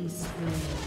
Killing spree.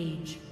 Rampage.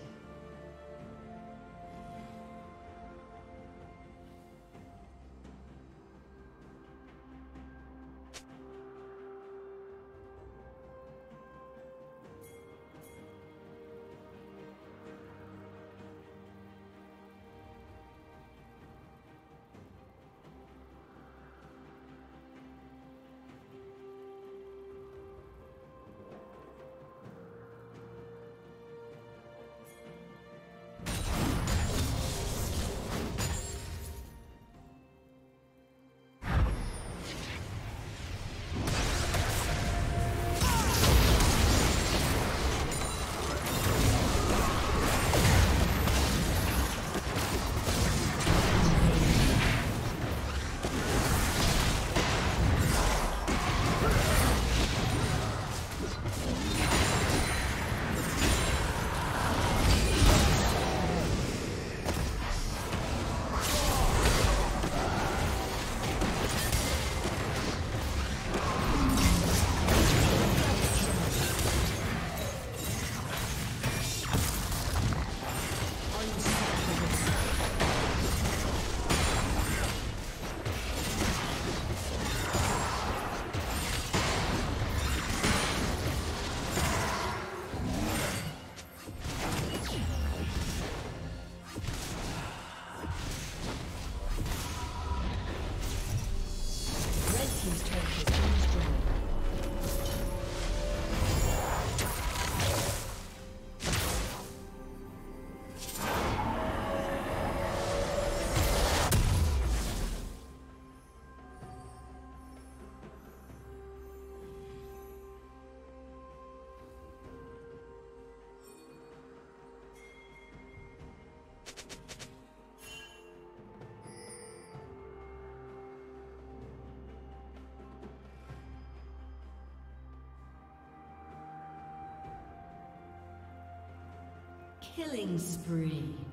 Killing spree.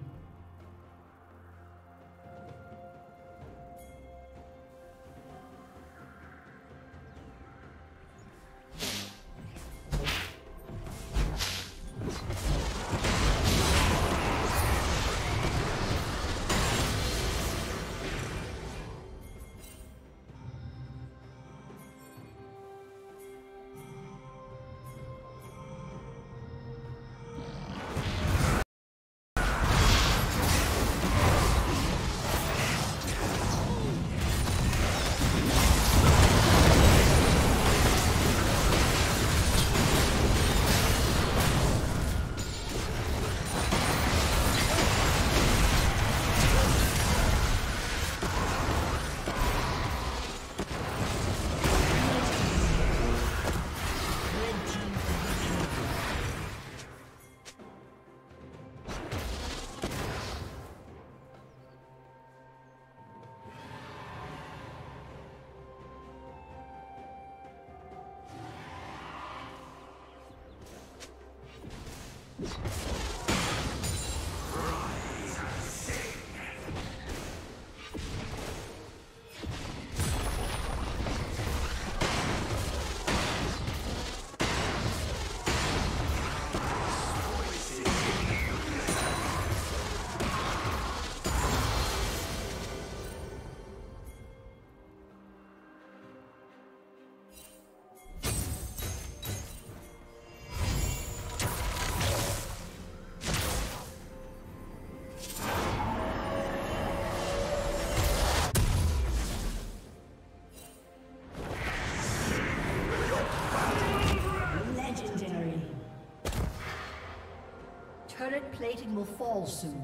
Plating will fall soon.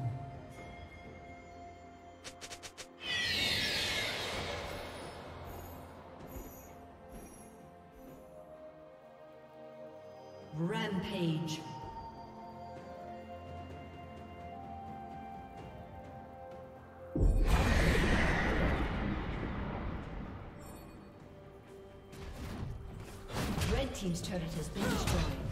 Rampage. Red Team's turret has been destroyed.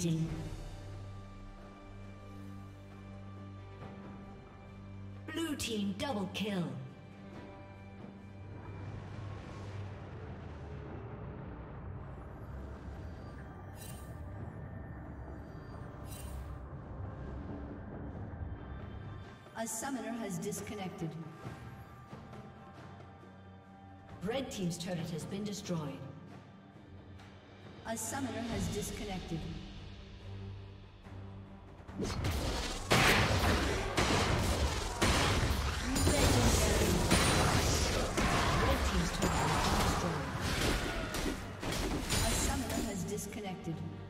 Dominating. Blue team double kill. A summoner has disconnected. Red Team's turret has been destroyed. A summoner has disconnected. Disconnected.